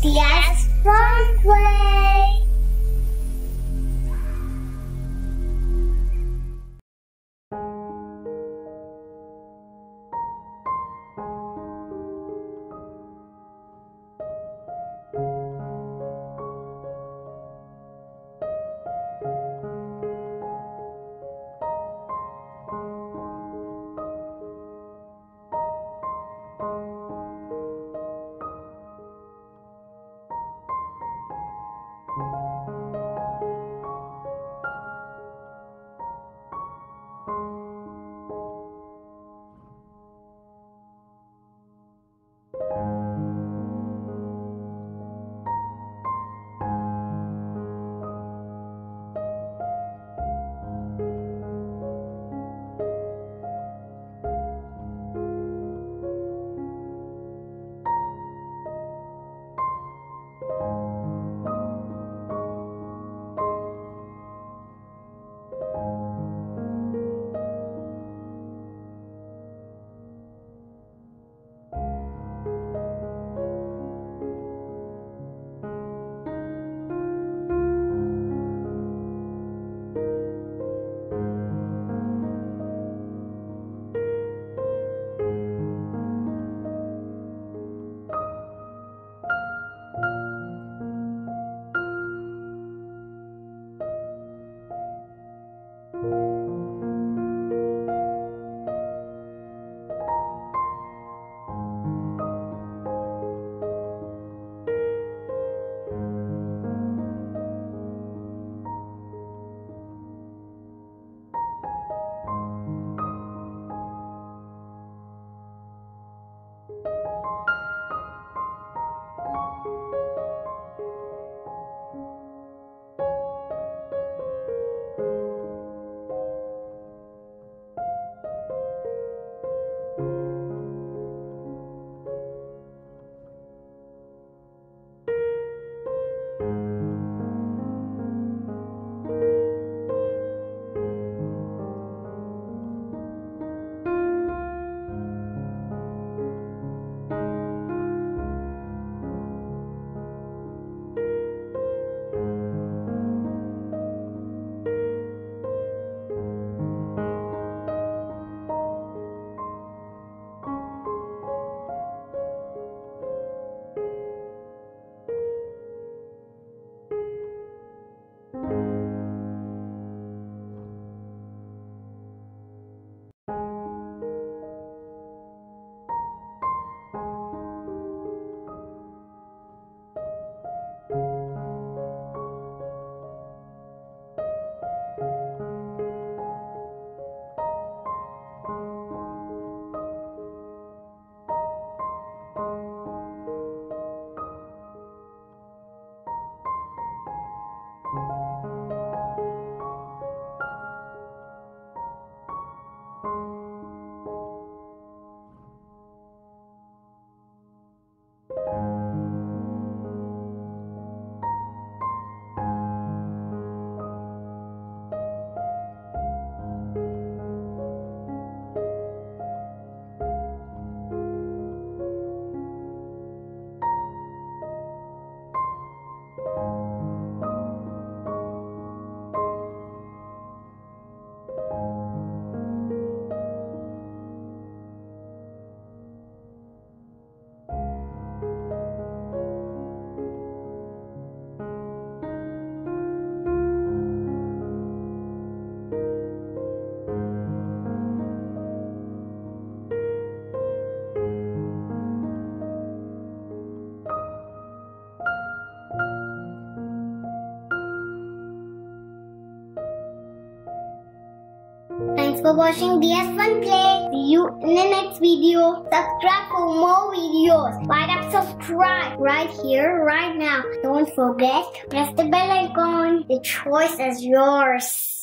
Diya's Fun Thanks for watching Diya's Fun Play. See you in the next video. Subscribe for more videos. Why up subscribe right here, right now. Don't forget, press the bell icon. The choice is yours.